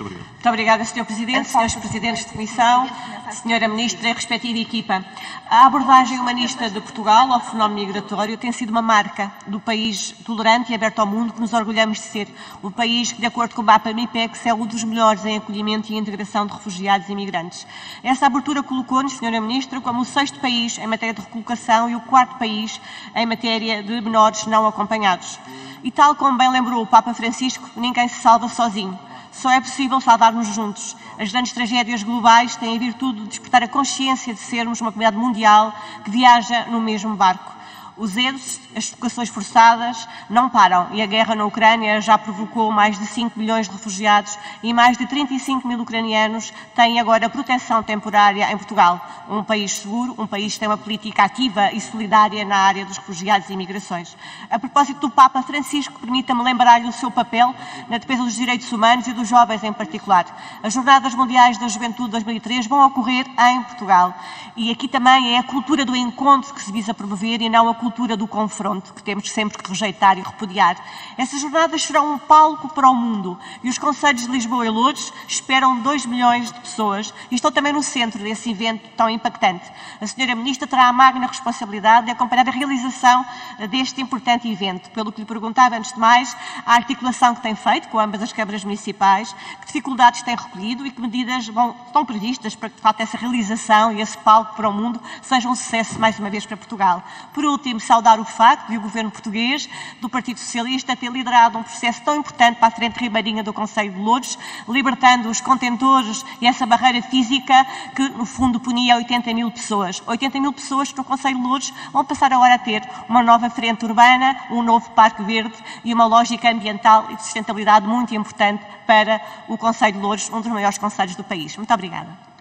Muito obrigada, Sr. Presidente, Srs. Presidentes de Comissão, Sra. Ministra e respectiva equipa. A abordagem humanista de Portugal ao fenómeno migratório tem sido uma marca do país tolerante e aberto ao mundo que nos orgulhamos de ser. O país que, de acordo com o mapa MIPEX, é um dos melhores em acolhimento e integração de refugiados e imigrantes. Essa abertura colocou-nos, Sra. Ministra, como o sexto país em matéria de recolocação e o quarto país em matéria de menores não acompanhados. E tal como bem lembrou o Papa Francisco, ninguém se salva sozinho. Só é possível salvar-nos juntos. As grandes tragédias globais têm a virtude de despertar a consciência de sermos uma comunidade mundial que viaja no mesmo barco. Os erros, as educações forçadas não param e a guerra na Ucrânia já provocou mais de 5 milhões de refugiados e mais de 35 mil ucranianos têm agora proteção temporária em Portugal. Um país seguro, um país que tem uma política ativa e solidária na área dos refugiados e imigrações. A propósito do Papa Francisco, permita-me lembrar-lhe o seu papel na defesa dos direitos humanos e dos jovens em particular. As Jornadas Mundiais da Juventude 2003 vão ocorrer em Portugal e aqui também é a cultura do encontro que se visa promover e não a cultura do confronto, que temos sempre que rejeitar e repudiar. Essas jornadas serão um palco para o mundo e os Conselhos de Lisboa e Lourdes esperam 2 milhões de pessoas e estão também no centro desse evento tão impactante. A Senhora Ministra terá a magna responsabilidade de acompanhar a realização deste importante evento. Pelo que lhe perguntava, antes de mais, a articulação que tem feito com ambas as câmaras municipais, que dificuldades tem recolhido e que medidas vão, estão previstas para que, de facto, essa realização e esse palco para o mundo seja um sucesso, mais uma vez, para Portugal. Por último, permite saudar o facto de o governo português, do Partido Socialista, ter liderado um processo tão importante para a frente ribeirinha do Conselho de Lourdes, libertando os contentores e essa barreira física que, no fundo, punia 80 mil pessoas. 80 mil pessoas que no Conselho de Lourdes vão passar agora a ter uma nova frente urbana, um novo Parque Verde e uma lógica ambiental e de sustentabilidade muito importante para o Conselho de Lourdes, um dos maiores conselhos do país. Muito obrigada.